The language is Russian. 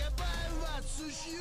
Закопаем вас, сущью!